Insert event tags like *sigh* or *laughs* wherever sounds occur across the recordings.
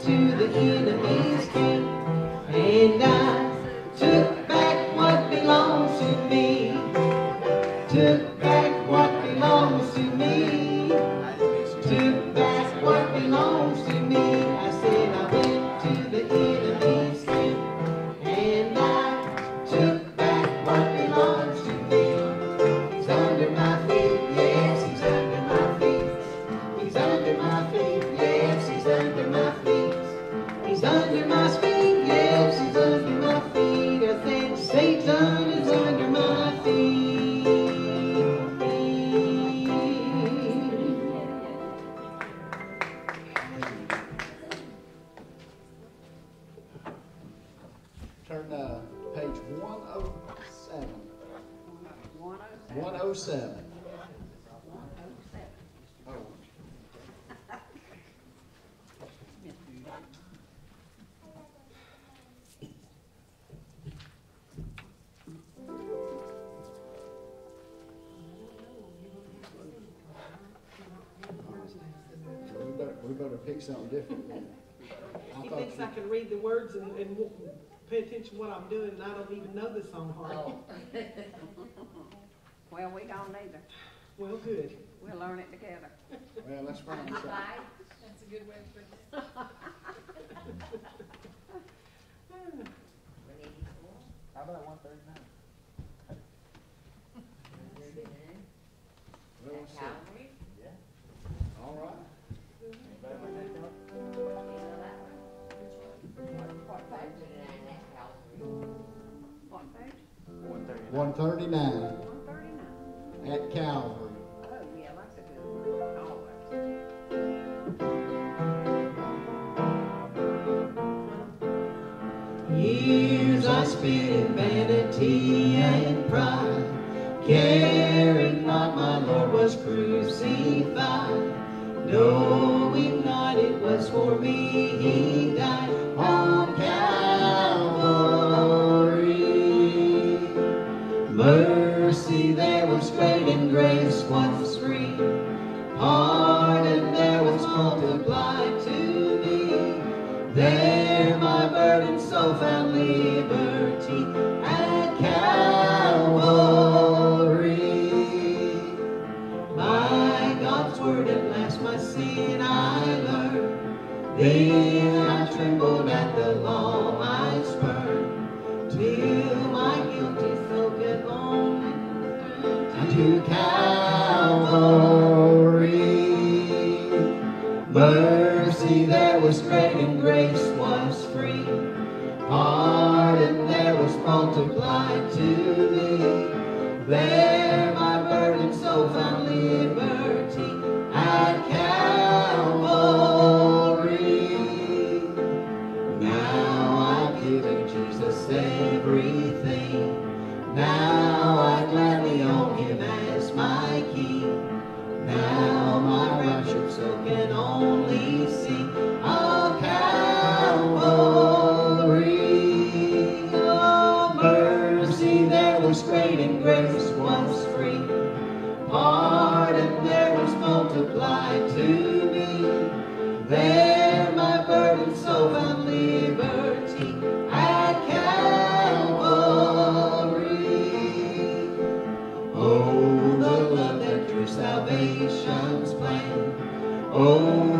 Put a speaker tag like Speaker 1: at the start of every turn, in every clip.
Speaker 1: to the enemy's
Speaker 2: king. we
Speaker 3: don't
Speaker 4: either.
Speaker 3: Well, good.
Speaker 4: We'll learn it together.
Speaker 2: Well, that's. Right?
Speaker 5: That's a good way to put it.
Speaker 6: How about one thirty-nine? One thirty-nine
Speaker 2: at Calvary.
Speaker 1: Years I spent in vanity and pride, caring not my Lord was crucified, knowing not it was for me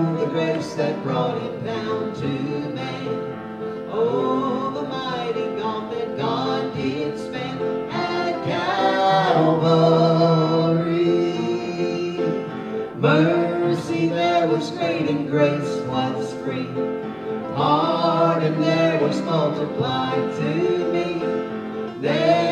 Speaker 1: Oh, the grace that brought it down to man. Oh, the mighty God that God did spend at Calvary. Mercy there was great and grace was free. Pardon there was multiplied to me. There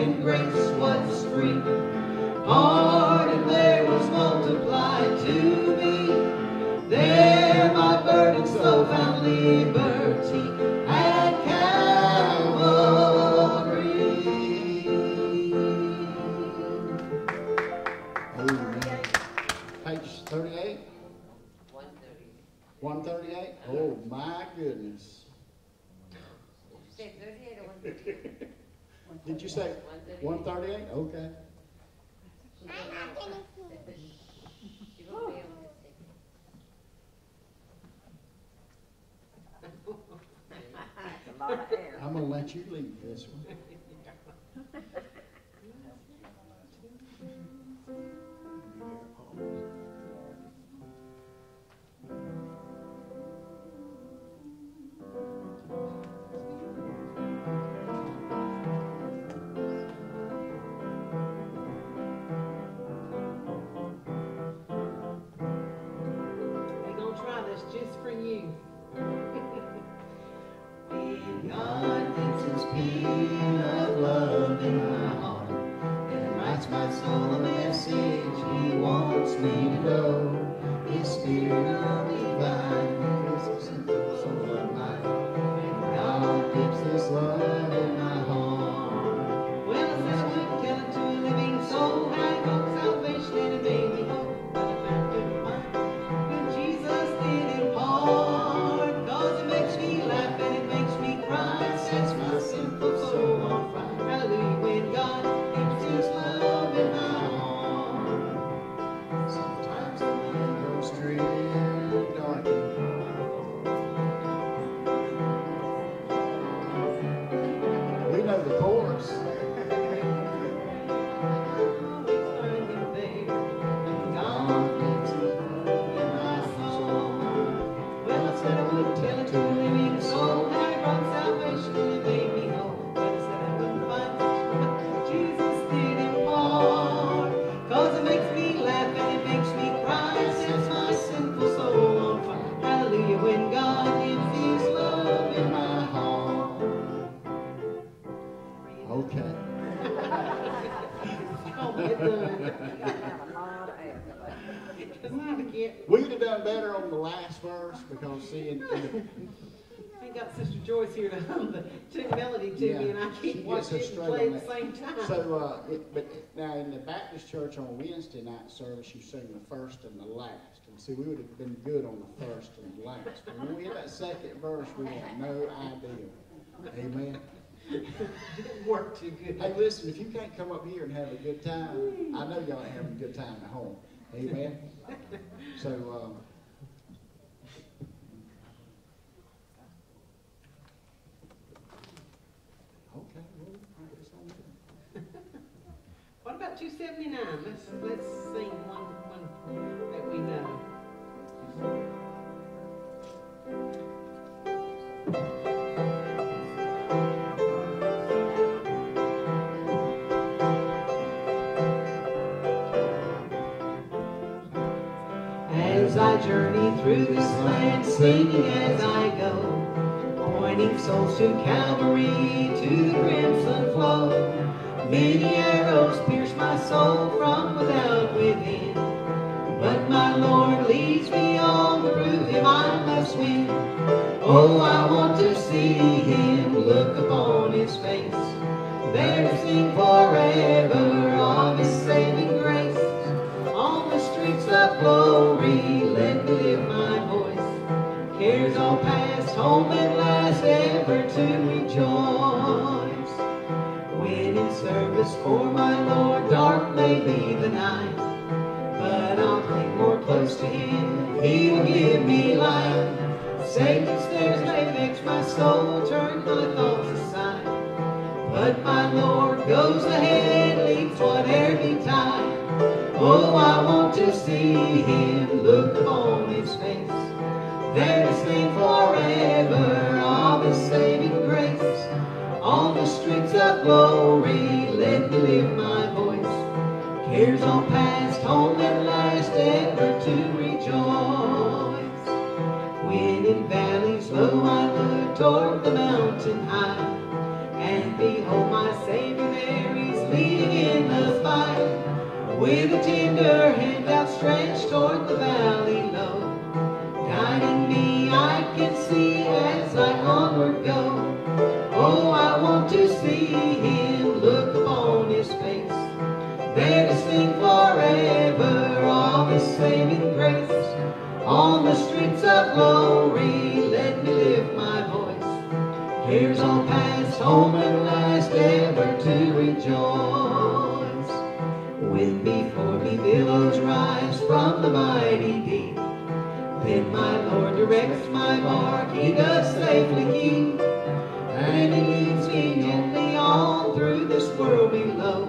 Speaker 1: in grace.
Speaker 2: okay. I'm not gonna finish.
Speaker 5: She won't be able to
Speaker 2: I'm gonna let you lead this one.
Speaker 3: keeps this
Speaker 1: love.
Speaker 2: so. So, uh, it, but now in the Baptist church on Wednesday night service, you sing the first and the last. And see, we would have been good on the first and the last. But when we hit that second verse, we had no idea. Amen.
Speaker 3: didn't work too good.
Speaker 2: Hey, listen, if you can't come up here and have a good time, I know y'all having a good time at home. Amen. So. Um,
Speaker 3: about 279? Let's let's sing one one that we know.
Speaker 1: As I journey through this land, singing as I go, pointing souls to Calvary, to the crimson flow. Many arrows pierce my soul from without within. But my Lord leads me on through him I must win. Oh, I want to see him look upon his face. There to sing forever. Here's all past, home at last ever to rejoice. When
Speaker 2: before me billows rise from the mighty deep, then my Lord directs my bark, he does safely keep. And he leads me gently on through this world below.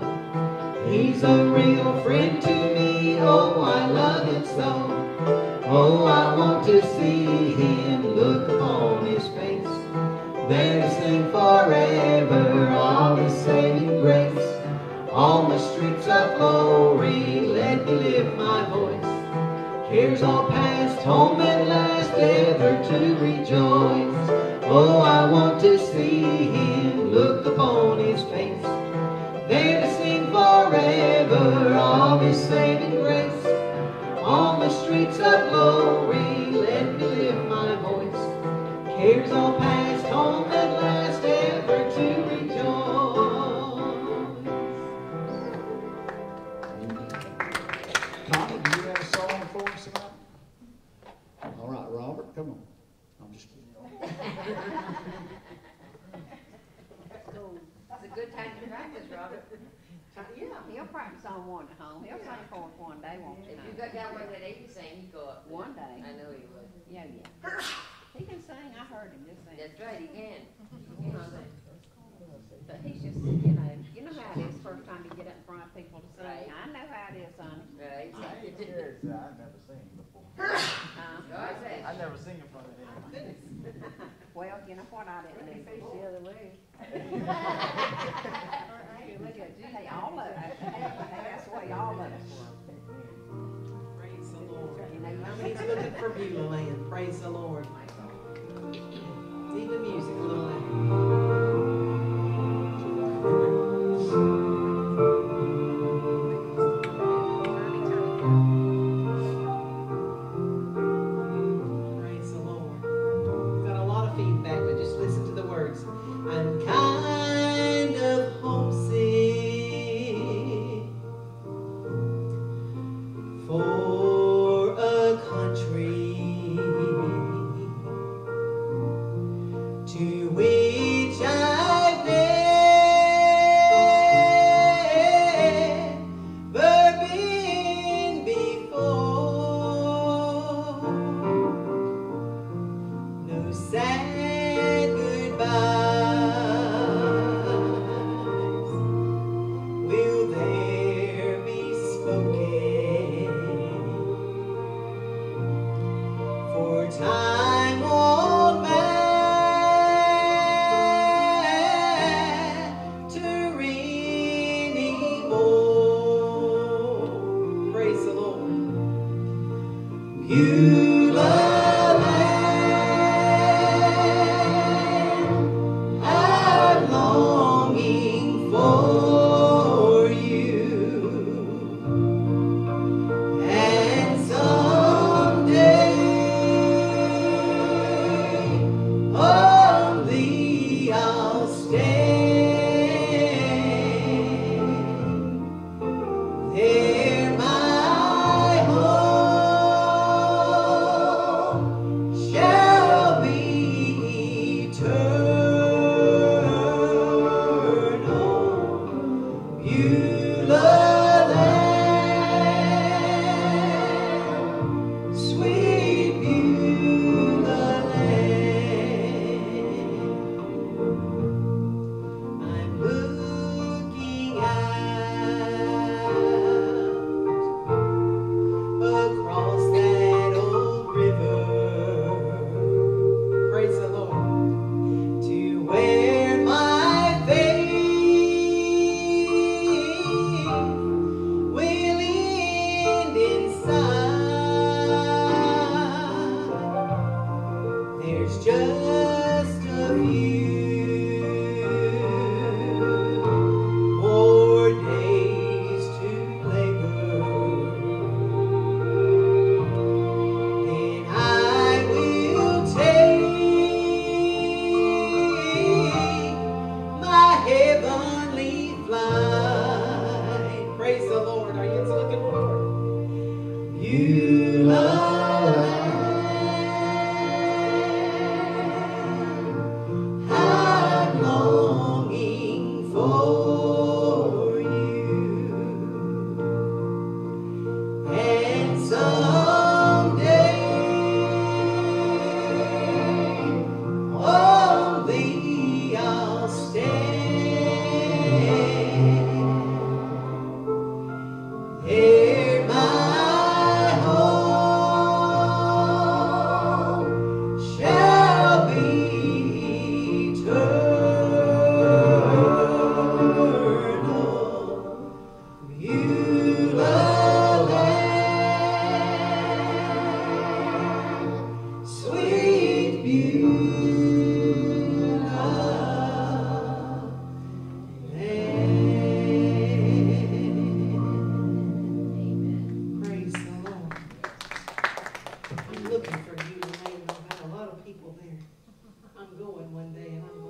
Speaker 2: He's a real friend to me, oh, I love him so. Oh, I want to see him look to sing forever of his saving grace. On the streets of glory, let me lift my voice. Cares all past, home at last, ever to rejoice. Oh, I want to see him look upon his face. There to sing forever of his saving grace. On the streets of glory, let me lift my voice. Cares all past,
Speaker 1: Yeah.
Speaker 6: He'll practice on one at home. He'll sing for us one day, won't you?
Speaker 7: If you got that one that he can sing, he go up there.
Speaker 6: One day.
Speaker 7: I know he would.
Speaker 6: Yeah, yeah. *laughs* He can sing. I heard him just sing.
Speaker 7: That's right, he can. He can sing.
Speaker 6: But he's just, you know, you know how it is first time you get up in front of people to sing.
Speaker 7: Right.
Speaker 6: I know how it is, son.
Speaker 7: Right.
Speaker 8: I ain't *laughs* scared, so I've never seen before.
Speaker 6: Uh,
Speaker 7: Go ahead.
Speaker 8: I never seen in front of anyone. *laughs*
Speaker 6: well, you know what? I didn't do fish the other way. Hey, all of us. That's the way all of us.
Speaker 1: Praise the Lord. Many's looking for Beulah land? Praise the Lord. I'm
Speaker 9: going
Speaker 1: one day and I'm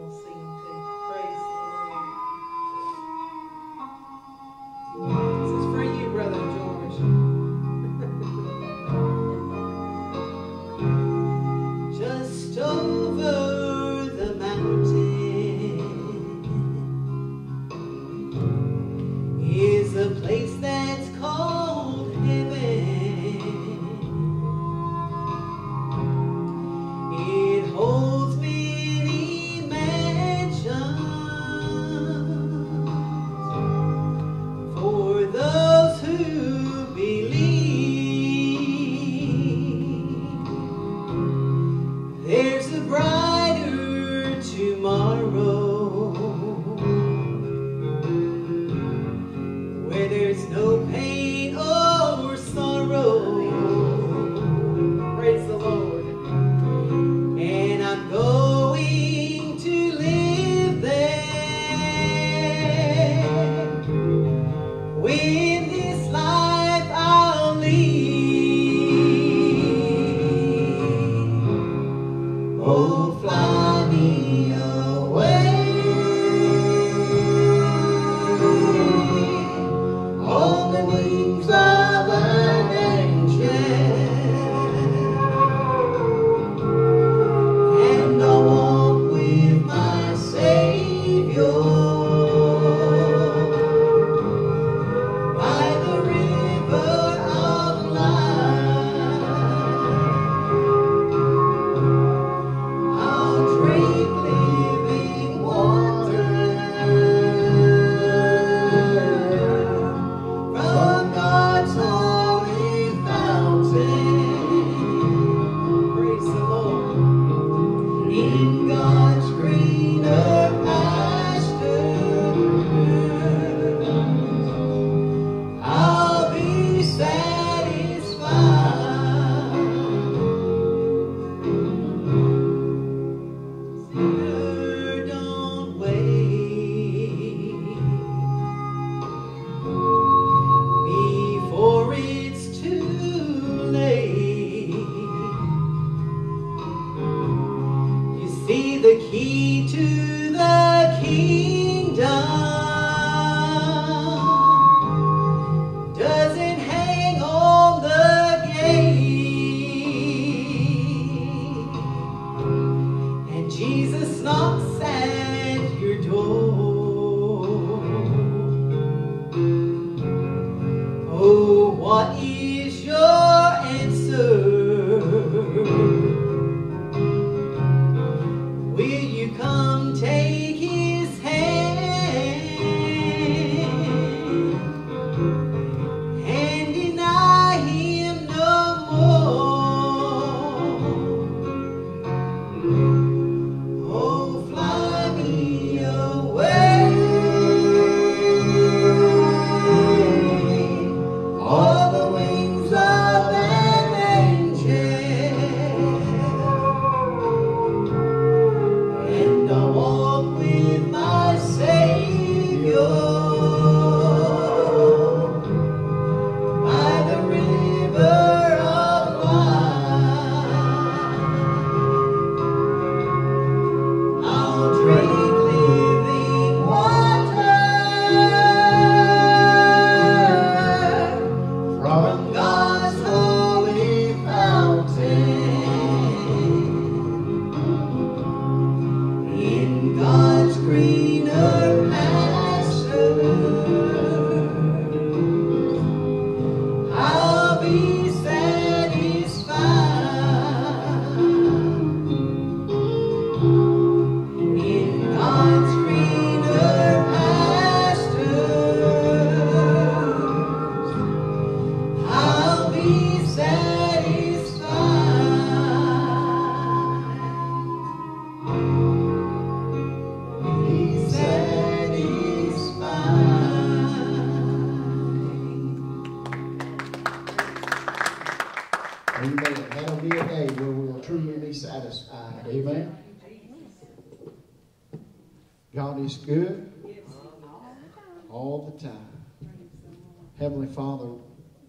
Speaker 1: Heavenly Father,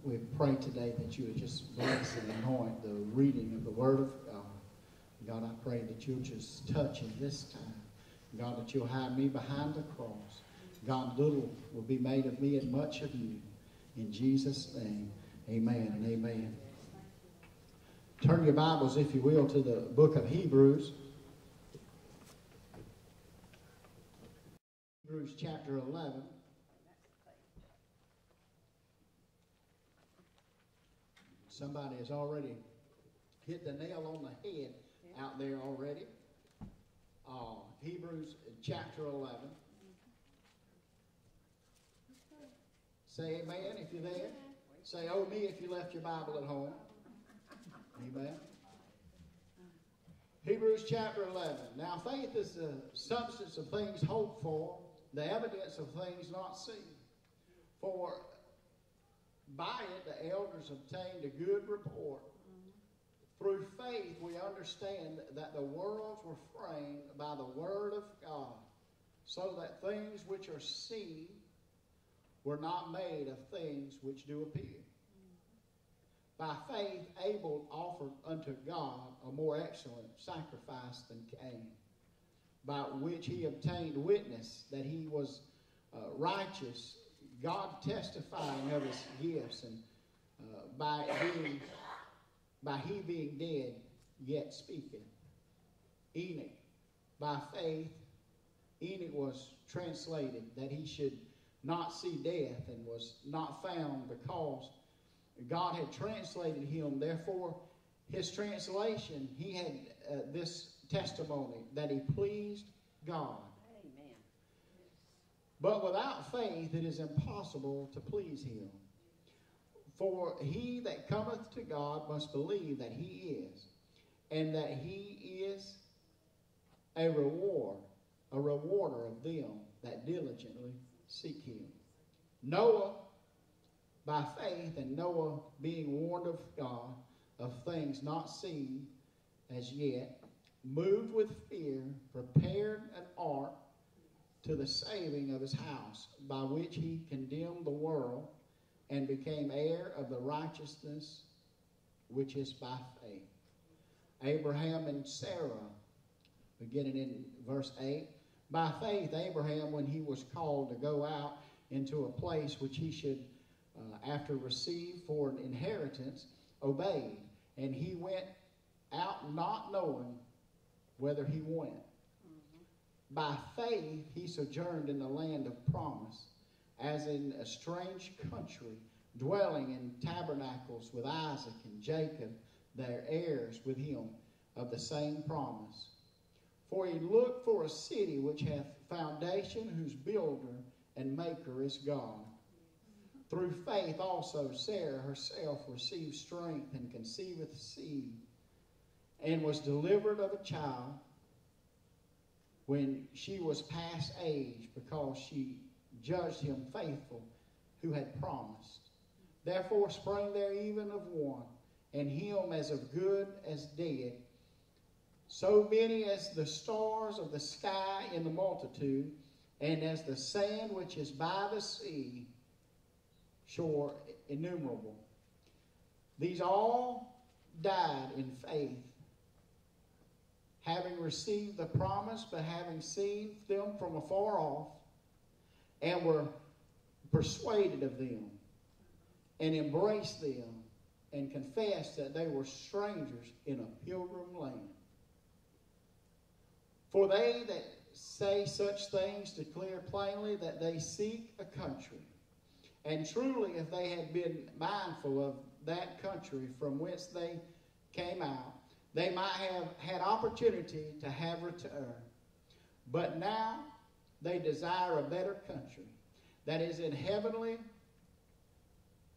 Speaker 1: we pray today that you would just bless and anoint the reading of the Word of God. God, I pray that you'll just touch in this time. God, that you'll hide me behind the cross. God, little will be made of me and much of you. In Jesus' name, amen and amen. Turn your Bibles, if you will, to the book of Hebrews. Hebrews chapter 11.
Speaker 2: Somebody has already hit the nail on the head out there already. Uh, Hebrews chapter 11. Say amen if you're there. Say, oh, me if you left your Bible at home. Amen. Hebrews chapter 11. Now, faith is the substance of things hoped for, the evidence of things not seen. For by it the elders obtained a good report. Through faith, we understand that the worlds were framed by the Word of God, so that things which are seen were not made of things which do appear. By faith, Abel offered unto God a more excellent sacrifice than Cain, by which he obtained witness that he was uh, righteous, God testifying of his gifts, and uh, by being, by he being dead, yet speaking. Enoch, by faith, Enoch was translated that he should not see death and was not found because God had translated him. Therefore, his translation, he had uh, this testimony that he pleased God. But without faith, it is impossible to please him. For he that cometh to God must believe that he is, and that he is a reward, a rewarder of them that diligently seek him. Noah, by faith, and Noah being warned of God of things not seen as yet, moved with fear, prepared an ark to the saving of his house, by which he condemned the world and became heir of the righteousness which is by faith. Abraham and Sarah, beginning in verse 8, by faith, Abraham, when he was called to go out into a place which he should, uh, after receive for an inheritance, obeyed. And he went out not knowing whether he went. By faith, he sojourned in the land of promise, as in a strange country, dwelling in tabernacles with Isaac and Jacob, their heirs with him of the same promise. For he looked for a city which hath foundation, whose builder and maker is God. Through faith also Sarah herself received strength and conceiveth seed, and was delivered of a child when she was past age, because she judged him faithful who had promised. Therefore sprang there even of one, and him as of good as dead, so many as the stars of the sky in the multitude, and as the sand which is by the sea shore innumerable. These all died in faith, having received the promise, but having seen them from afar off, and were persuaded of them, and embraced them, and confessed that they were strangers in a pilgrim land. For they that say such things declare plainly that they seek a country. And truly, if they had been mindful of that country from whence they came out, they might have had opportunity to have returned. But now they desire a better country that is in heavenly.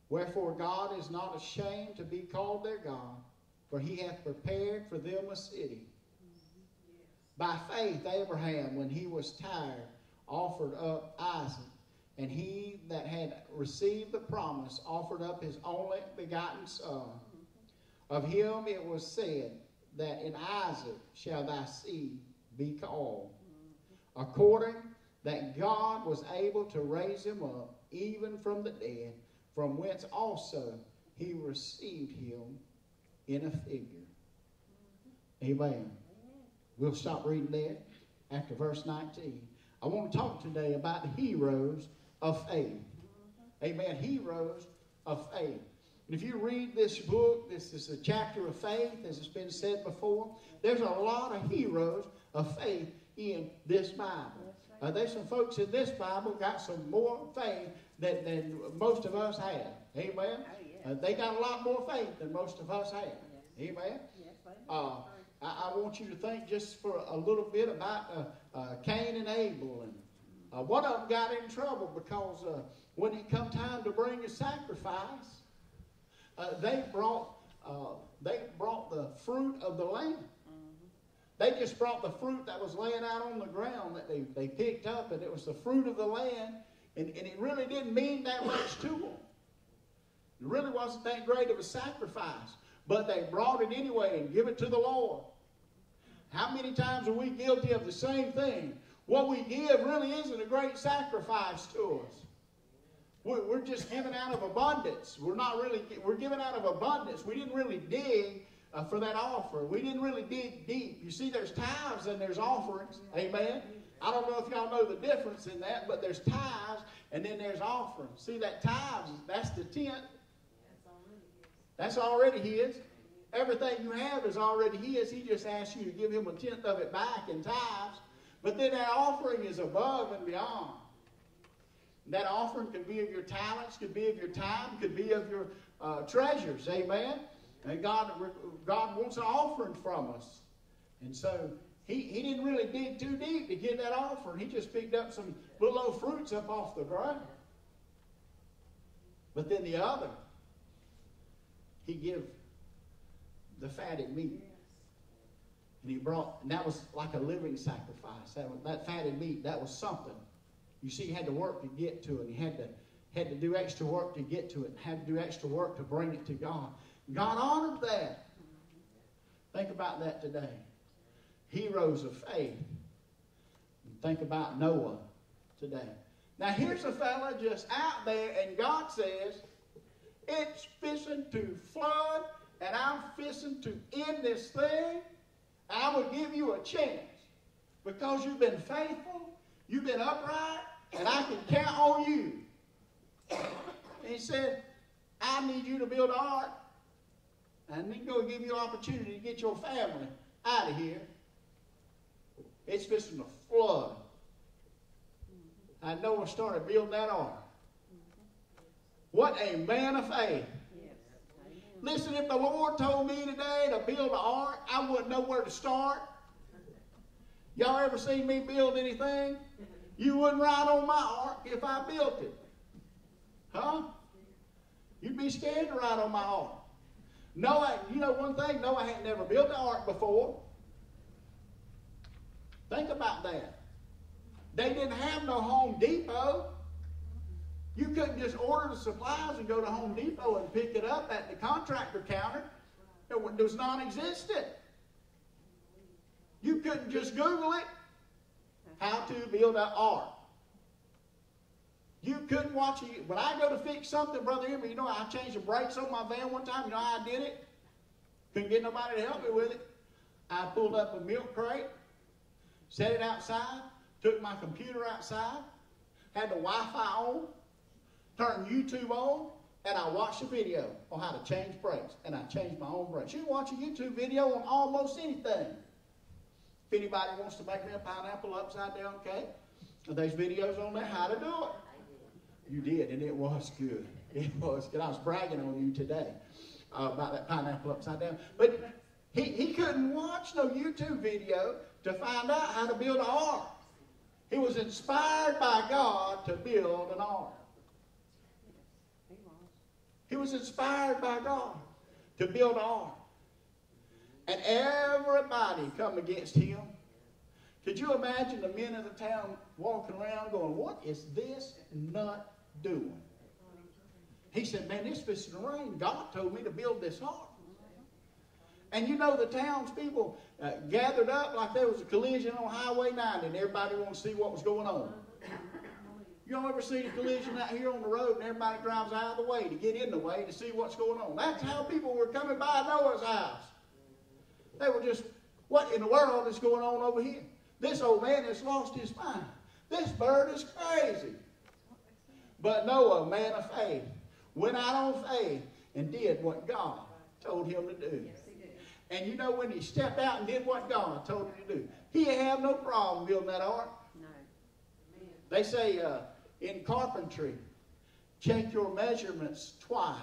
Speaker 2: Wherefore God is not ashamed to be called their God, for he hath prepared for them a city. By faith, Abraham, when he was tired, offered up Isaac. And he that had received the promise offered up his only begotten son. Of him it was said that in Isaac shall thy seed be called. According that God was able to raise him up even from the dead, from whence also he received him in a figure. Amen. We'll stop reading there after verse 19. I want to talk today about heroes of faith. Amen. Heroes of faith. And if you read this book, this is a chapter of faith, as it's been said before. There's a lot of heroes of faith in this Bible. Uh, there's some folks in this Bible got some more faith than, than most of us have. Amen.
Speaker 6: Oh, yeah.
Speaker 2: Uh, they got a lot more faith than most of us have. Amen.
Speaker 6: Yes.
Speaker 2: Uh, I, I want you to think just for a little bit about uh, uh, Cain and Abel, and uh, one of them got in trouble because uh, when it come time to bring a sacrifice, uh, they brought uh, they brought the fruit of the land. They just brought the fruit that was laying out on the ground that they, they picked up, and it was the fruit of the land, and, and it really didn't mean that much to them. It really wasn't that great of a sacrifice, but they brought it anyway and give it to the Lord. How many times are we guilty of the same thing? What we give really isn't a great sacrifice to us. We're, just giving out of abundance. We're not really, we're giving out of abundance. We didn't really dig uh, for that offer. We didn't really dig deep. You see, there's tithes and there's offerings. Amen. I don't know if y'all know the difference in that, but there's tithes and then there's offerings. See, that tithes, that's the tenth. That's already his. Everything you have is already his. He just asks you to give him a tenth of it back in tithes. But then that offering is above and beyond. That offering could be of your talents, could be of your time, could be of your uh, treasures. Amen. And God, God wants an offering from us. And so he, he didn't really dig too deep to get that offering. He just picked up some little old fruits up off the ground. But then the other, he give the fatted meat. And he brought, and that was like a living sacrifice. That, that fatted meat, that was something. You see, he had to work to get to it. He had to, had to do extra work to get to it. Had to do extra work to bring it to God. God honored that. Think about that today. Heroes of faith. Think about Noah today. Now here's a fella just out there, and God says, It's fishing to flood, and I'm fishing to end this thing. I will give you a chance. Because you've been faithful, you've been upright, and I can count on you. And he said, I need you to build an ark and then to give you an opportunity to get your family out of here. It's fixing to flood. And Noah started building that ark. What a man of faith. Listen, if the Lord told me today to build an ark, I wouldn't know where to start. Y'all ever seen me build anything? You wouldn't ride on my ark if I built it. Huh? You'd be scared to ride on my ark. Noah, you know one thing, Noah had never built an ark before. Think about that. They didn't have no Home Depot. You couldn't just order the supplies and go to Home Depot and pick it up at the contractor counter. It was non-existent. You couldn't just Google it. How to build an ark. You couldn't watch it. When I go to fix something, Brother Emery, you know, I changed the brakes on my van one time. You know how I did it? Couldn't get nobody to help me with it. I pulled up a milk crate, set it outside, took my computer outside, had the Wi-Fi on, turned YouTube on, and I watched a video on how to change brakes. And I changed my own brakes. You can watch a YouTube video on almost anything. If anybody wants to make me a pineapple upside down cake, there's videos on there how to do it. You did, and it was good. *laughs* It was good. I was bragging on you today uh, about that pineapple upside down. But he, he couldn't watch no YouTube video to find out how to build an ark. He was inspired by God to build an ark. He was inspired by God to build an ark. And everybody come against him. Could you imagine the men of the town walking around going, What is this nut doing? He said, Man, it's fixing to rain. God told me to build this ark. And you know, the townspeople uh, gathered up like there was a collision on Highway 90 and everybody wanted to see what was going on. You don't ever see a collision out here on the road and everybody drives out of the way to get in the way to see what's going on. That's how people were coming by Noah's house. They were just, what in the world is going on over here? This old man has lost his mind. This bird is crazy. But Noah, man of faith, went out on faith and did what God told him to do. And you know when he stepped out and did what God told him to do, he had no problem building that ark.
Speaker 6: No.
Speaker 2: They say uh, in carpentry, check your measurements twice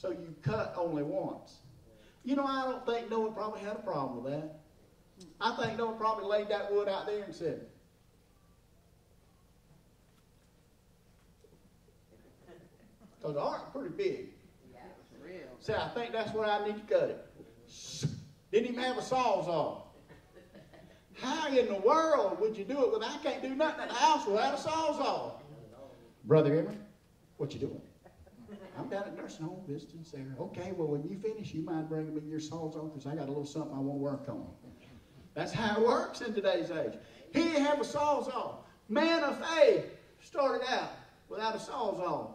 Speaker 2: so you cut only once. You know, I don't think Noah probably had a problem with that. I think Noah probably laid that wood out there and said, because the ark's pretty big.
Speaker 4: Yeah, Real.
Speaker 2: Say, I think that's where I need to cut it. Didn't even have a sawzall. How in the world would you do it when I can't do nothing in the house without a sawzall? Brother Emery, what you doing? I'm down at nursing home visiting Sarah. Okay, well, when you finish, you mind bringing me your sawzall because I got a little something I want to work on. That's how it works in today's age. He didn't have a sawzall. Man of faith started out without a sawzall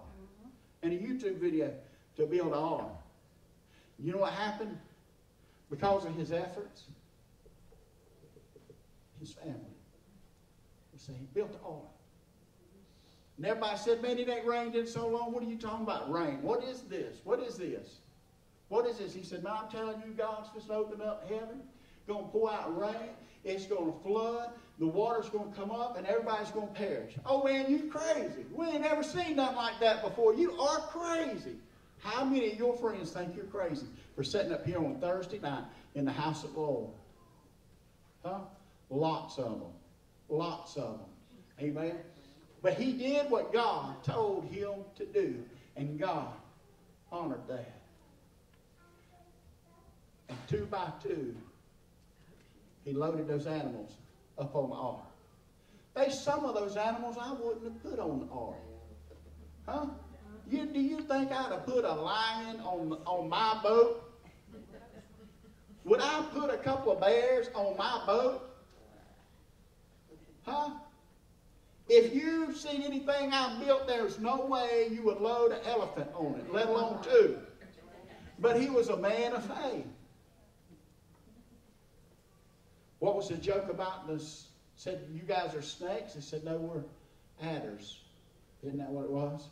Speaker 2: and a YouTube video to build an ark. You know what happened? Because of his efforts, his family. Say he built the ark. And everybody said, man, it ain't rained in so long. What are you talking about? Rain. What is this? What is this? What is this? He said, man, I'm telling you, God's just opened up heaven, going to pour out rain. It's going to flood. The water's going to come up, and everybody's going to perish. Oh, man, you crazy. We ain't never seen nothing like that before. You are crazy. How many of your friends think you're crazy for sitting up here on Thursday night in the house of the Lord? Huh? Lots of them. Lots of them. Amen. But he did what God told him to do, and God honored that. And two by two, he loaded those animals up on the ark. There's some of those animals I wouldn't have put on the ark. Huh? You, do you think I'd have put a lion on, on my boat? Would I put a couple of bears on my boat? Huh? If you've seen anything I've built, there's no way you would load an elephant on it, let alone two. But he was a man of faith. What was the joke about this? Said, you guys are snakes? He said, no, we're adders. Isn't that what it was?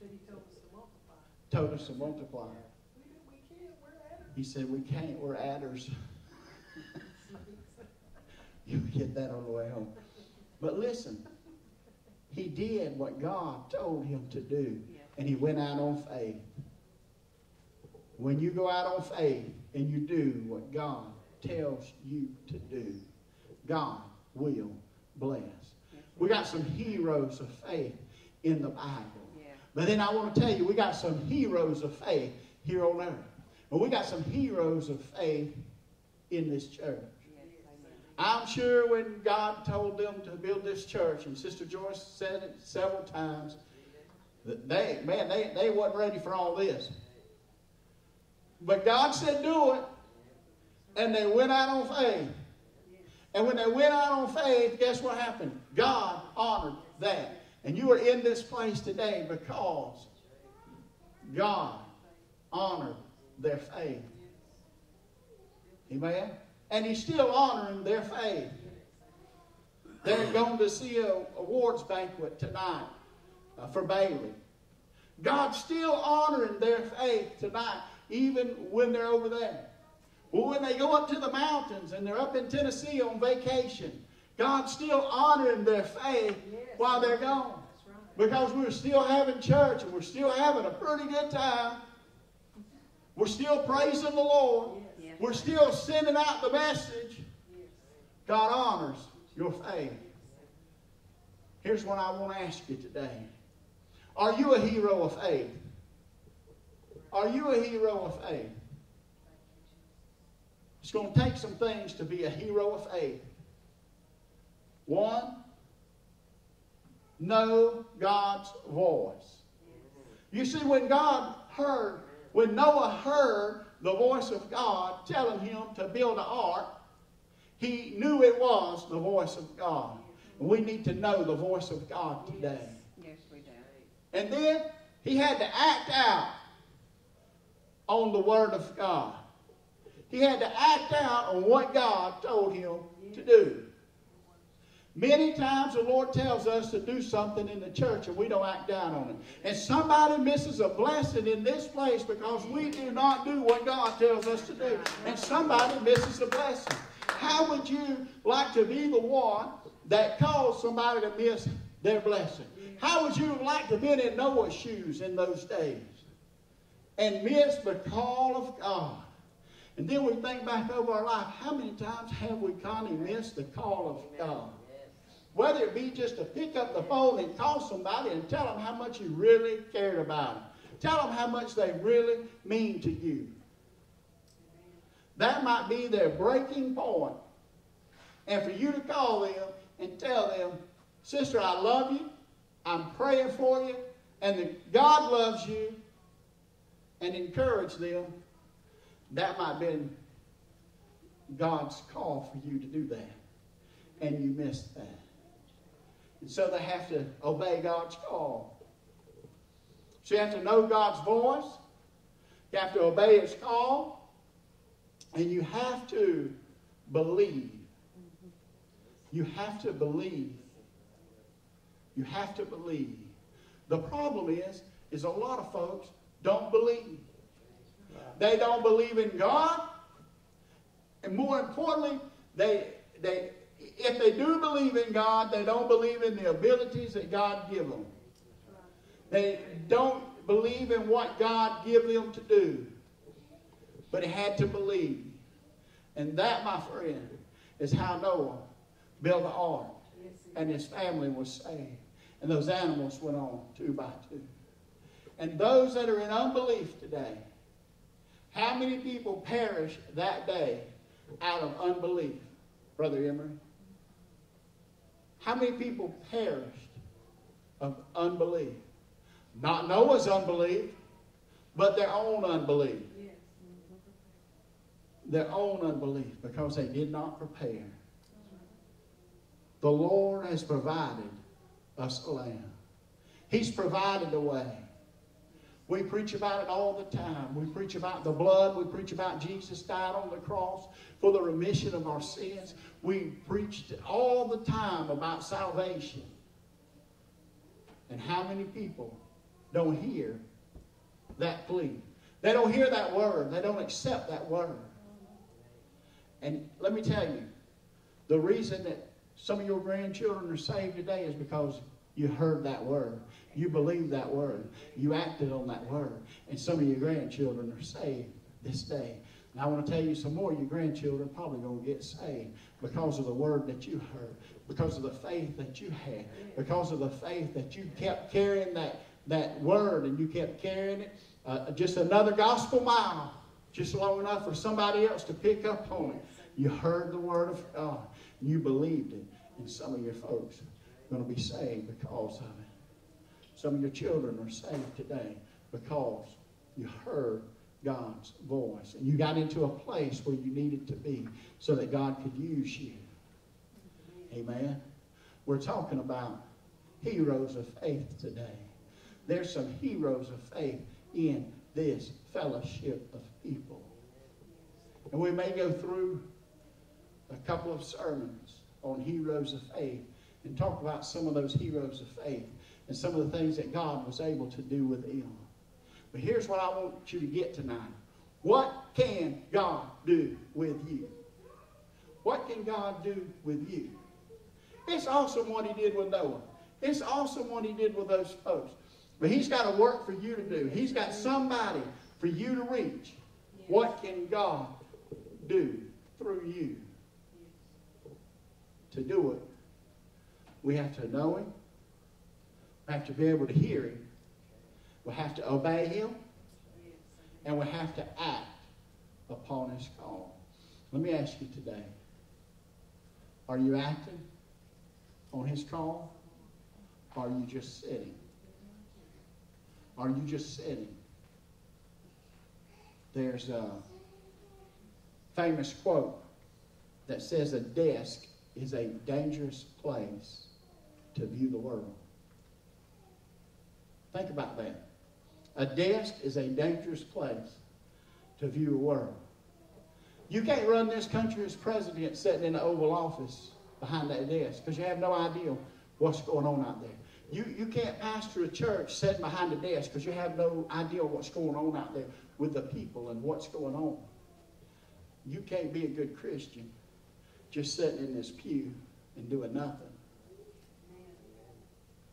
Speaker 4: But he told us to multiply.
Speaker 2: Told us to multiply.
Speaker 4: We, we can't, we're at
Speaker 2: He said, we can't, we're adders. *laughs* you get that on the way home. But listen, he did what God told him to do, and he went out on faith. When you go out on faith and you do what God tells you to do, God will bless. We got some heroes of faith in the Bible. But then I want to tell you, we got some heroes of faith here on earth. And we got some heroes of faith in this church. I'm sure when God told them to build this church, and Sister Joyce said it several times, that they, man, they, they wasn't ready for all this. But God said, do it. And they went out on faith. And when they went out on faith, guess what happened? God honored that. And you are in this place today because God honored their faith. Amen? And He's still honoring their faith. They're going to see a awards banquet tonight uh, for Bailey. God's still honoring their faith tonight, even when they're over there. Well, when they go up to the mountains and they're up in Tennessee on vacation, God's still honoring their faith while they're gone. Because we're still having church and we're still having a pretty good time. We're still praising the Lord. We're still sending out the message. God honors your faith. Here's what I want to ask you today Are you a hero of faith? Are you a hero of faith? It's going to take some things to be a hero of faith. One, know God's voice. You see, when God heard, when Noah heard the voice of God telling him to build an ark, he knew it was the voice of God. And we need to know the voice of God today.
Speaker 6: Yes, we do.
Speaker 2: And then he had to act out on the Word of God. He had to act out on what God told him to do. Many times the Lord tells us to do something in the church and we don't act down on it. And somebody misses a blessing in this place because we do not do what God tells us to do. And somebody misses a blessing. How would you like to be the one that caused somebody to miss their blessing. How would you liked to been in Noah's shoes in those days and miss the call of God? And then we think back over our life, how many times have we, Connie, missed the call of God? Whether it be just to pick up the phone and call somebody and tell them how much you really cared about them. Tell them how much they really mean to you. That might be their breaking point. And for you to call them and tell them, Sister, I love you. I'm praying for you. And God loves you. And encourage them. That might have been God's call for you to do that. And you missed that. And so they have to obey God's call. So you have to know God's voice. You have to obey His call. And you have to believe. You have to believe. You have to believe. The problem is, is a lot of folks don't believe. They don't believe in God. And more importantly, they, they, if they do believe in God, they don't believe in the abilities that God give them. They don't believe in what God give them to do. But he had to believe. And that, my friend, is how Noah built the ark. And his family was saved. And those animals went on two by two. And those that are in unbelief today, how many people perish that day out of unbelief, Brother Emery? How many people perished of unbelief? Not Noah's unbelief, but their own unbelief. Their own unbelief because they did not prepare. The Lord has provided us a lamb. He's provided a way. We preach about it all the time. We preach about the blood. We preach about Jesus died on the cross for the remission of our sins. We preached all the time about salvation. And how many people don't hear that plea? They don't hear that word. They don't accept that word. And let me tell you, the reason that some of your grandchildren are saved today is because you heard that word. You believed that word. You acted on that word. And some of your grandchildren are saved this day. And I want to tell you some more. Your grandchildren probably going to get saved because of the word that you heard, because of the faith that you had, because of the faith that you kept carrying that, that word and you kept carrying it uh, just another gospel mile, just long enough for somebody else to pick up on it. You heard the word of God. You believed it. And some of your folks are going to be saved because of it. Some of your children are saved today because you heard God's voice. And you got into a place where you needed to be so that God could use you. Amen. We're talking about heroes of faith today. There's some heroes of faith in this fellowship of people. And we may go through a couple of sermons on heroes of faith and talk about some of those heroes of faith and some of the things that God was able to do with them. But here's what I want you to get tonight. What can God do with you? What can God do with you? It's awesome what he did with Noah. It's awesome what he did with those folks. But he's got a work for you to do. He's got somebody for you to reach. What can God do through you? To do it, we have to know him. We have to be able to hear him. We have to obey him. And we have to act upon his call. Let me ask you today are you acting on his call? Or are you just sitting? Are you just sitting? There's a famous quote that says a desk is a dangerous place to view the world. Think about that. A desk is a dangerous place to view the world. You can't run this country as president sitting in the Oval Office behind that desk because you have no idea what's going on out there. You, you can't pastor a church sitting behind a desk because you have no idea what's going on out there with the people and what's going on. You can't be a good Christian just sitting in this pew and doing nothing.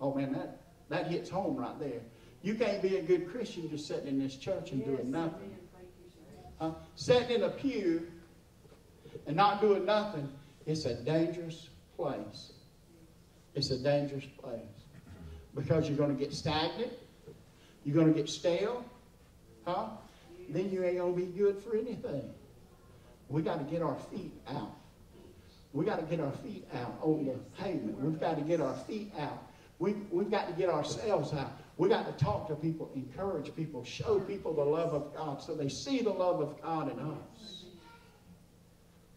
Speaker 2: Oh man, that, that hits home right there. You can't be a good Christian just sitting in this church and doing nothing. Uh, sitting in a pew and not doing nothing, it's a dangerous place. It's a dangerous place. Because you're going to get stagnant. You're going to get stale. Huh? Then you ain't going to be good for anything. We got to get our feet out. We got to get our feet out on the pavement. We've got to get our feet out. We, we've got to get ourselves out. We got to talk to people, encourage people, show people the love of God so they see the love of God in us.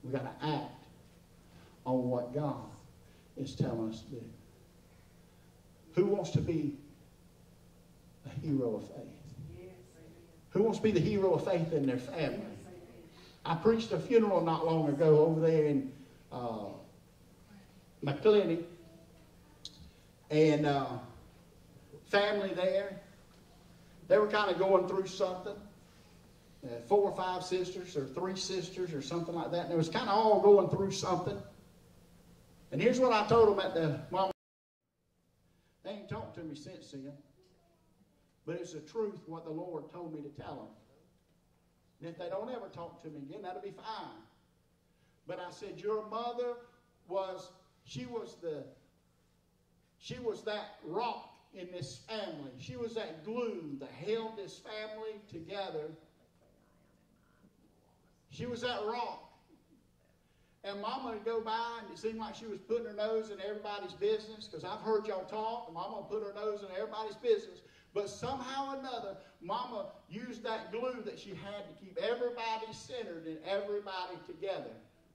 Speaker 2: We got to act on what God is telling us to do. Who wants to be a hero of faith? Who wants to be the hero of faith in their family? I preached a funeral not long ago over there in uh, and uh, family there. They were kind of going through something. Uh, four or five sisters, or three sisters, or something like that. And it was kind of all going through something. And here's what I told them at the mom. They ain't talked to me since then. But it's the truth what the Lord told me to tell them. And if they don't ever talk to me again, that'll be fine. But I said, Your mother was, she was the, she was that rock in this family. She was that glue that held this family together. She was that rock. And mama would go by and it seemed like she was putting her nose in everybody's business because I've heard y'all talk and mama put her nose in everybody's business. But somehow or another, mama used that glue that she had to keep everybody centered and everybody together.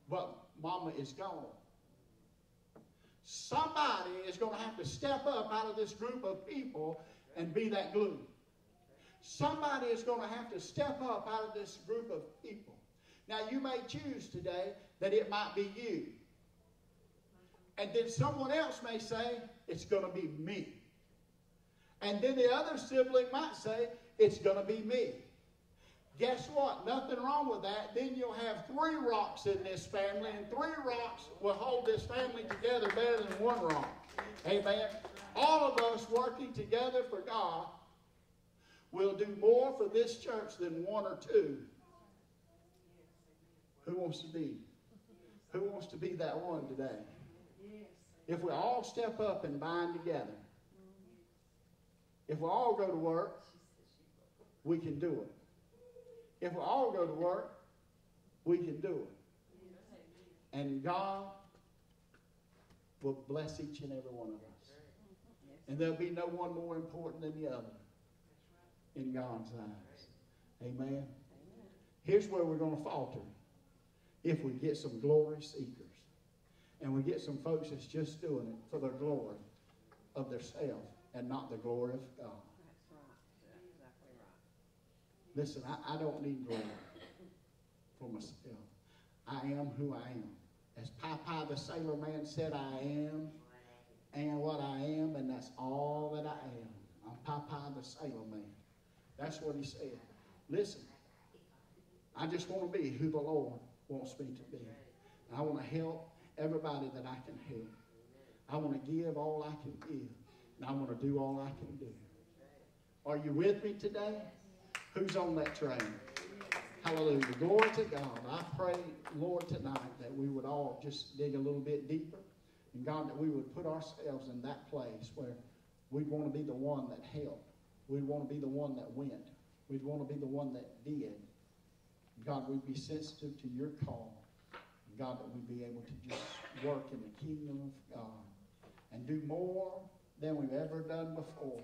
Speaker 2: But mama is gone. Somebody is going to have to step up out of this group of people and be that glue. Somebody is going to have to step up out of this group of people. Now, you may choose today that it might be you. And then someone else may say, it's going to be me. And then the other sibling might say, it's going to be me. Guess what? Nothing wrong with that. Then you'll have three rocks in this family, and three rocks will hold this family together better than one rock. Amen. All of us working together for God will do more for this church than one or two. Who wants to be? Who wants to be that one today? If we all step up and bind together, if we all go to work, we can do it. If we all go to work, we can do it. And God will bless each and every one of us. And there'll be no one more important than the other in God's eyes. Amen. Here's where we're going to falter. If we get some glory seekers and we get some folks that's just doing it for the glory of theirself and not the glory of God.
Speaker 6: That's right. That's exactly right.
Speaker 2: Listen, I, I don't need glory for myself. I am who I am. As Popeye the Sailor Man said, I am and what I am, and that's all that I am. I'm Popeye the Sailor Man. That's what he said. Listen, I just want to be who the Lord wants me to be. I want to help everybody that I can help. I want to give all I can give, and I want to do all I can do. Are you with me today? Who's on that train? Hallelujah. Glory to God. I pray, Lord, tonight that we would all just dig a little bit deeper. And God, that we would put ourselves in that place where we'd want to be the one that helped. We'd want to be the one that went. We'd want to be the one that did. God, we'd be sensitive to your call. God, that we'd be able to just work in the kingdom of God and do more than we've ever done before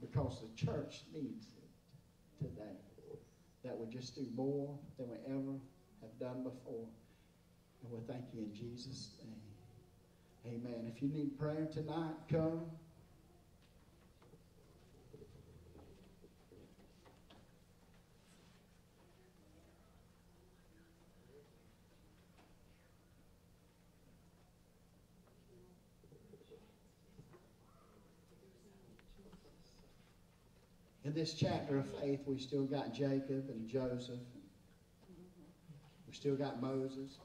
Speaker 2: because the church needs it today. That we just do more than we ever have done before. And we thank you in Jesus' name. Amen. If you need prayer tonight, come. this chapter of faith, we still got Jacob and Joseph. We still got Moses.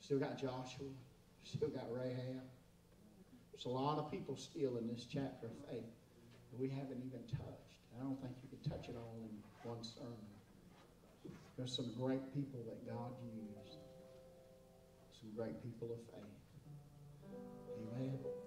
Speaker 2: Still got Joshua. Still got Rahab.
Speaker 1: There's a lot of people still in this chapter of faith that we haven't even touched. I don't think you could touch it all in one sermon. There's some great people that God used. Some great people of faith. Amen.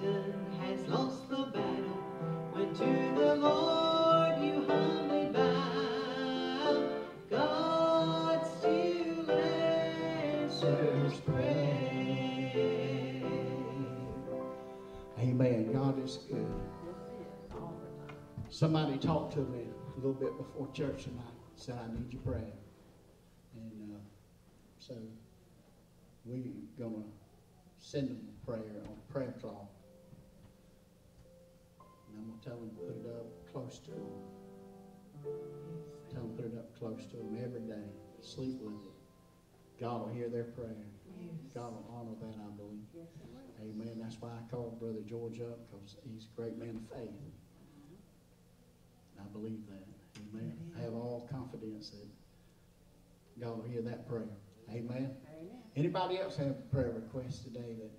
Speaker 10: Satan has lost the battle. When to the Lord you humbly bow, God
Speaker 1: still answers prayer.
Speaker 2: Amen. God is good. Somebody talked to me a little bit before church tonight. Said, I need your prayer. Called Brother George up because he's a great man of faith. And I believe that. Amen. I have all confidence that God will hear that prayer. Amen.
Speaker 6: Amen.
Speaker 2: Anybody else have a prayer request today that?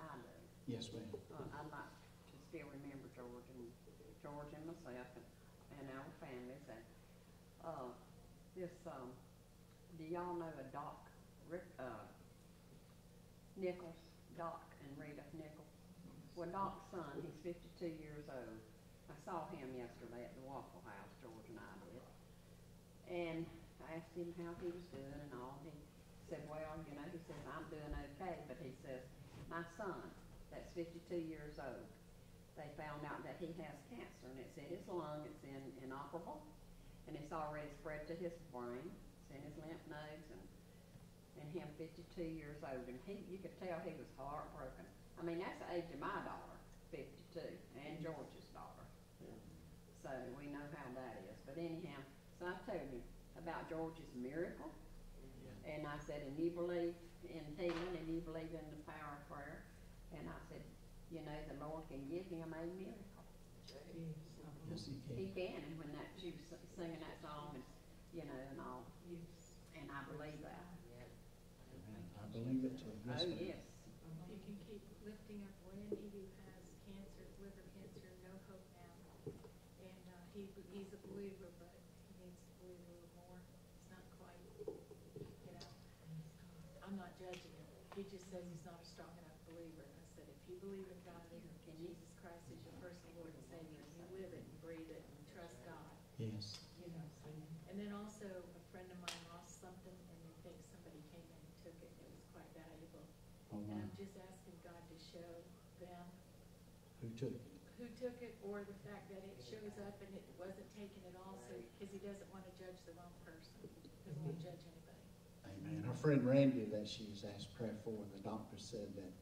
Speaker 6: I do.
Speaker 2: Yes, ma'am.
Speaker 6: Uh, I'd like to still remember George and George and myself and, and our families and, uh, this, um, do y'all know a Doc, Rick, uh, Nichols, Doc and Rita Nichols? Well, Doc's son, he's fifty-two years old. I saw him yesterday at the Waffle House, George and I did. And I asked him how he was doing and all. He said, well, you know, he says, I'm doing okay, but he says, my son, that's fifty-two years old, they found out that he has cancer and it's in his lung, it's in, inoperable, and it's already spread to his brain, it's in his lymph nodes and, and him fifty-two years old, and he, you could tell he was heartbroken. I mean, that's the age of my daughter, fifty-two, and mm-hmm. George's daughter. So we know how that is, but anyhow, so I told him about George's miracle, and I said, and you believe in healing, and you believe in the power of prayer, and I said, you know, the Lord can give him a miracle.
Speaker 2: Yes, he can.
Speaker 6: He
Speaker 2: can.
Speaker 6: and when that, she was singing that song, and, you know, and all, and I believe that.
Speaker 2: I believe it too. Oh, yes,
Speaker 6: Oh, yes.
Speaker 11: You can keep lifting up Randy who has cancer, liver cancer, no hope now. And, uh, he, he's a believer, but he needs to believe a little more. It's not quite, you know. I'm not judging him. He just says he's not a strong enough believer. And I said, if you believe in God and Jesus Christ is your personal Lord and Savior, and you live it and breathe it and trust God,
Speaker 2: Yes.
Speaker 11: you know. And then also, a friend of mine lost something and they think somebody came in and took it and it was quite valuable.
Speaker 2: Oh,
Speaker 11: And
Speaker 2: my.
Speaker 11: I'm just asking God to show them
Speaker 2: Who took it?
Speaker 11: who took it or the fact that it shows up and it wasn't taken at all, so, because he doesn't want to judge the wrong person. Doesn't want to judge anybody.
Speaker 2: Amen. Our friend Randy that she's asked prayer for, the doctor said that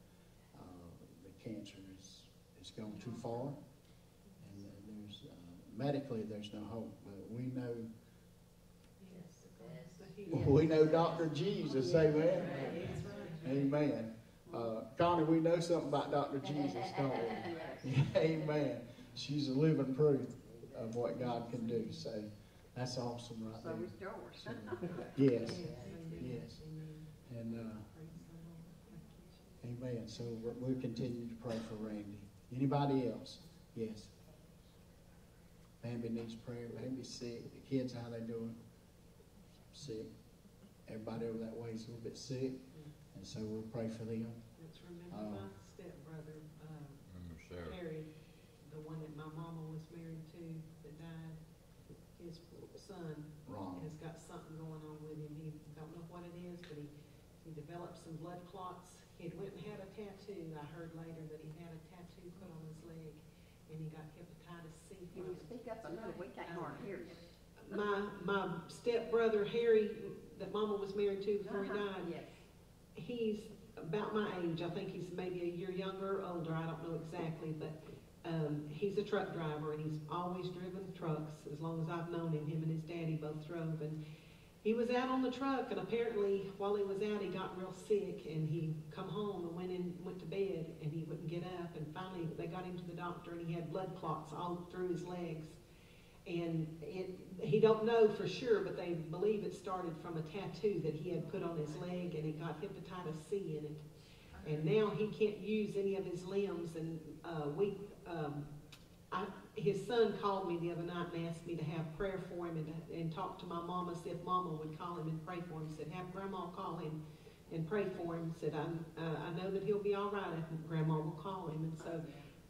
Speaker 2: uh, the cancer is, is gone too far. And that there's, uh, medically, there's no hope, but we know, *laughs* we know Dr. Jesus, amen? Amen. Uh, Connie, we know something about Dr. Jesus, don't we? *laughs* *laughs* Amen. She's a living proof of what God can do, so that's awesome right there.
Speaker 6: So
Speaker 2: there.
Speaker 6: is George.
Speaker 2: Yes, yes. And, uh, amen. So we're- we'll continue to pray for Randy. Anybody else? Yes. Bambi needs prayer. Bambi's sick. The kids, how they doing? Sick. Everybody over that way is a little bit sick, and so we'll pray for them.
Speaker 1: Let's remember
Speaker 2: Uh,
Speaker 1: my stepbrother, uh,
Speaker 12: Remember Sarah.
Speaker 1: Harry, the one that my mama was married to, that died. His son
Speaker 2: Ron.
Speaker 1: has got something going on with him. He don't know what it is, but he, he developed some blood clots. He had went and had a tattoo. I heard later that he had a tattoo put on his leg, and he got hepatitis C
Speaker 6: Can you speak up a little? We can't hardly hear you.
Speaker 1: My, my stepbrother Harry, that mama was married to before he
Speaker 6: Uh-huh,
Speaker 1: died,
Speaker 6: Yes.
Speaker 1: he's about my age. I think he's maybe a year younger or older. I don't know exactly, but um, he's a truck driver and he's always driven trucks as long as I've known him. Him and his daddy both drove, and he was out on the truck. And apparently, while he was out, he got real sick and he come home and went in, went to bed, and he wouldn't get up. And finally, they got him to the doctor, and he had blood clots all through his legs. And it, he don't know for sure, but they believe it started from a tattoo that he had put on his leg, and he got hepatitis C in it. And now he can't use any of his limbs, and uh, we, um, I, his son called me the other night and asked me to have prayer for him and, and talk to my mama, see if mama would call him and pray for him. Said, have grandma call him and pray for him. Said, I, uh, I know that he'll be all right if Grandma will call him. And so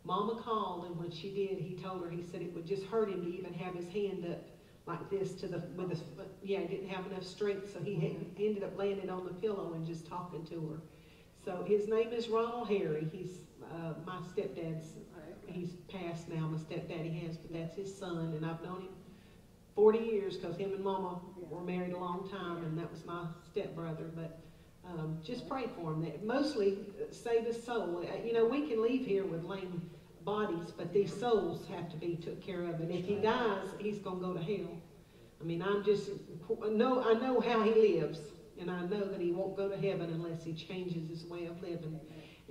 Speaker 1: Mama called, and when she did, he told her, he said it would just hurt him to even have his hand up like this to the, with his, yeah, he didn't have enough strength, so he had, ended up landing on the pillow and just talking to her. So his name is Ronald Harry. He's uh, my stepdad's. He's passed now. My stepdaddy has, but that's his son, and I've known him 40 years because him and Mama were married a long time, and that was my stepbrother. But um, just pray for him. That mostly uh, save his soul. Uh, You know, we can leave here with lame bodies, but these souls have to be took care of. And if he dies, he's gonna go to hell. I mean, I'm just no. I know how he lives, and I know that he won't go to heaven unless he changes his way of living.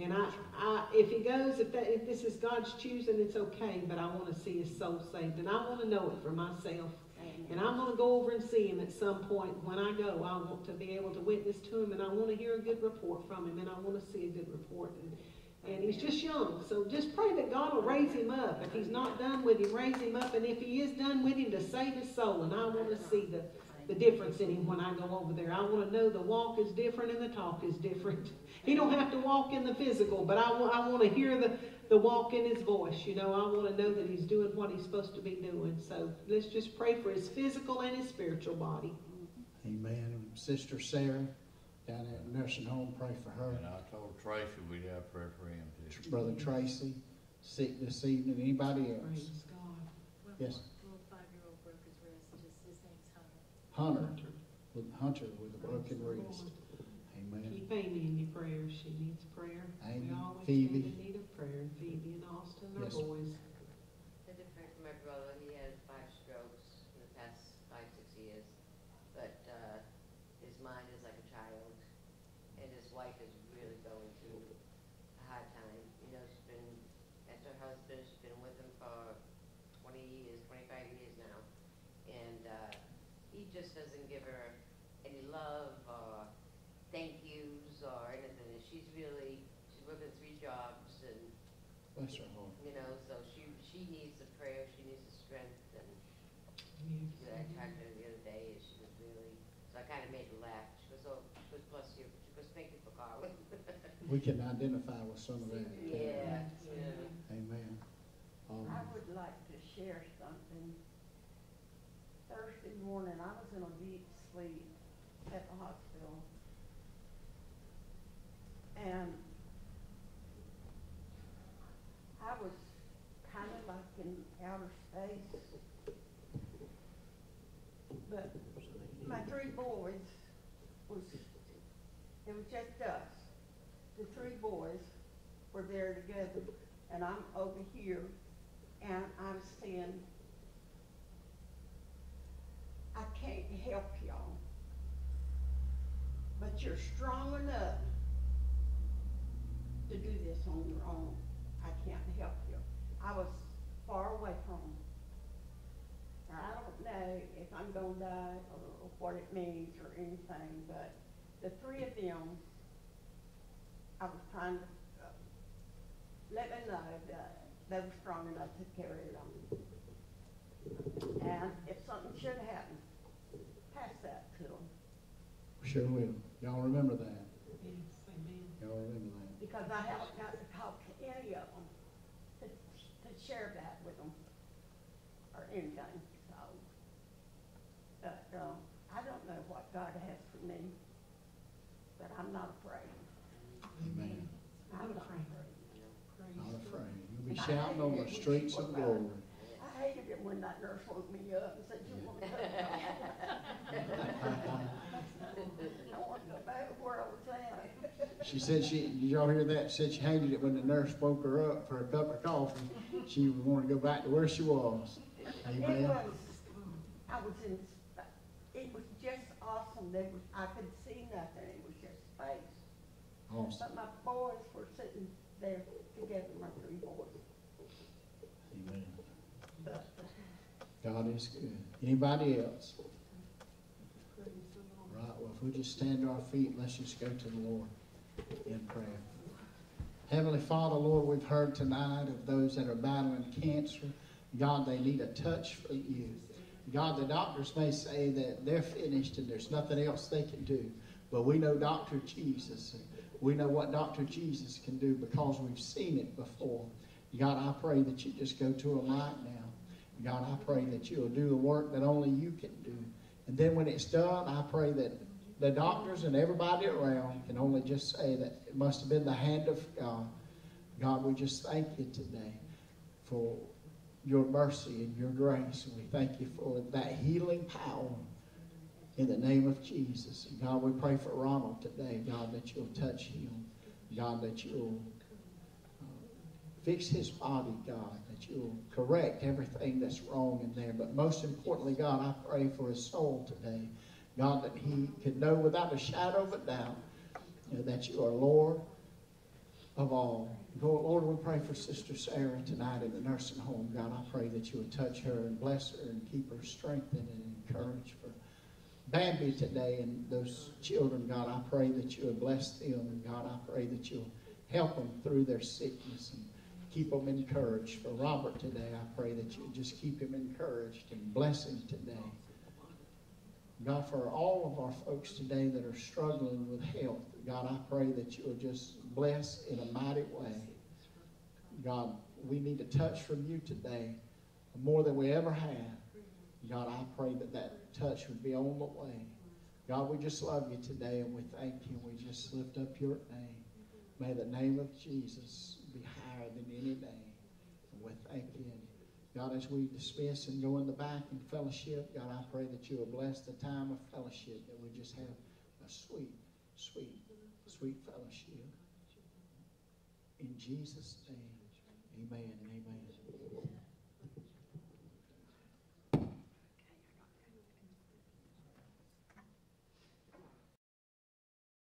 Speaker 1: And I, I if he goes, if that, if this is God's choosing, it's okay. But I want to see his soul saved, and I want to know it for myself. And I'm going to go over and see him at some point. When I go, I want to be able to witness to him, and I want to hear a good report from him, and I want to see a good report. And, and he's just young, so just pray that God will raise him up. If he's not done with him, raise him up. And if he is done with him, to save his soul. And I want to see the, the difference in him when I go over there. I want to know the walk is different and the talk is different. *laughs* He don't have to walk in the physical, but I want, I want to hear the, the walk in his voice. You know, I want to know that he's doing what he's supposed to be doing. So let's just pray for his physical and his spiritual body.
Speaker 2: Amen. And Sister Sarah down at the nursing home, pray for her.
Speaker 12: And I told Tracy we'd have prayer for him too.
Speaker 2: Brother Tracy, sick this evening. Anybody else?
Speaker 1: Praise God.
Speaker 2: Yes.
Speaker 11: Little five-year-old broke his wrist, just, his name's Hunter.
Speaker 2: Hunter, Hunter with a broken wrist. Amen.
Speaker 1: Keep Amy in your prayers. She needs prayer.
Speaker 2: Amy,
Speaker 1: we always
Speaker 2: Phoebe.
Speaker 1: stand in need of prayer. Phoebe and Austin are
Speaker 2: Yes.
Speaker 1: boys.
Speaker 7: I did pray for my brother, he had five strokes in the past five, six years. But, uh, his mind is like a child, and his wife is really going through a hard time. You know, she's been, that's her husband, she's been with him for twenty years, twenty-five years now. And, uh, he just doesn't give her any love or thank yous or anything. And she's really, she's working three jobs and
Speaker 2: Bless her heart.
Speaker 7: you know, so she, she needs the prayer, she needs the strength, and, you know, I talked to her the other day, and she was really, so I kinda made her laugh, she goes, oh, she goes, bless you, she goes, thank you for calling. *laughs*
Speaker 2: We can identify with some of that.
Speaker 7: Yeah, yeah.
Speaker 2: Amen. Um,
Speaker 13: I would like to share something. Thursday morning, I was in a deep sleep at the hospital. And I was kind of like in outer space. But my three boys was, it was just us. The three boys were there together, and I'm over here, and I'm saying, I can't help y'all, but you're strong enough to do this on your own. I can't help you. I was far away from them. I don't know if I'm gonna die or what it means or anything, but the three of them, I was trying to, uh, let them know that they were strong enough to carry it on. And if something should happen, pass that to them,
Speaker 2: Sure will. Y'all remember that.
Speaker 1: Yes, amen.
Speaker 2: Y'all remember that.
Speaker 13: because I haven't got to talk to any of them to, to share that with them or anything, so. But, um, I don't know what God has for me, but I'm not afraid.
Speaker 2: Amen.
Speaker 13: I'm not afraid.
Speaker 1: Praise
Speaker 2: Not
Speaker 1: God.
Speaker 2: afraid. You'll be shouting on the streets of glory.
Speaker 13: I hated it when that nurse woke me up and said, you want to *laughs* I want to go back where I was at.
Speaker 2: She said she, did y'all hear that? She said she hated it when the nurse woke her up for a cup of coffee. She wanted to go back to where she was.
Speaker 13: It was, I was in, it was just awesome. There was, I could see nothing. It was just space.
Speaker 2: Awesome.
Speaker 13: But my boys were sitting there together, my three boys.
Speaker 2: Amen.
Speaker 13: But
Speaker 2: God is good. Anybody else? Right, well, if we just stand to our feet, let's just go to the Lord in prayer. Heavenly Father, Lord, we've heard tonight of those that are battling cancer. God, they need a touch from you. God, the doctors may say that they're finished and there's nothing else they can do. But we know Dr. Jesus. We know what Dr. Jesus can do because we've seen it before. God, I pray that you just go to him right now. God, I pray that you'll do the work that only you can do. And then when it's done, I pray that the doctors and everybody around can only just say that it must have been the hand of God. God, we just thank you today for your mercy and your grace. And we thank you for that healing power in the name of Jesus. And God, we pray for Ronald today, God, that you'll touch him. God, that you'll uh, fix his body, God, that you'll correct everything that's wrong in there. But most importantly, God, I pray for his soul today. God, that he could know without a shadow of a doubt you know, that you are Lord of all. Lord, Lord, we pray for Sister Sarah tonight in the nursing home. God, I pray that you would touch her and bless her and keep her strengthened and encouraged for Bambi today and those children. God, I pray that you would bless them. And God, I pray that you'll help them through their sickness and keep them encouraged. For Robert today, I pray that you just keep him encouraged and bless him today. God, for all of our folks today that are struggling with health, God, I pray that you'll just bless in a mighty way. God, we need a touch from you today more than we ever have. God, I pray that that touch would be on the way. God, we just love you today and we thank you. We just lift up your name. May the name of Jesus than any name. And we thank you. God, as we dismiss and go in the back in fellowship, God, I pray that you will bless the time of fellowship, that we just have a sweet, sweet, sweet fellowship. In Jesus' name, amen and amen.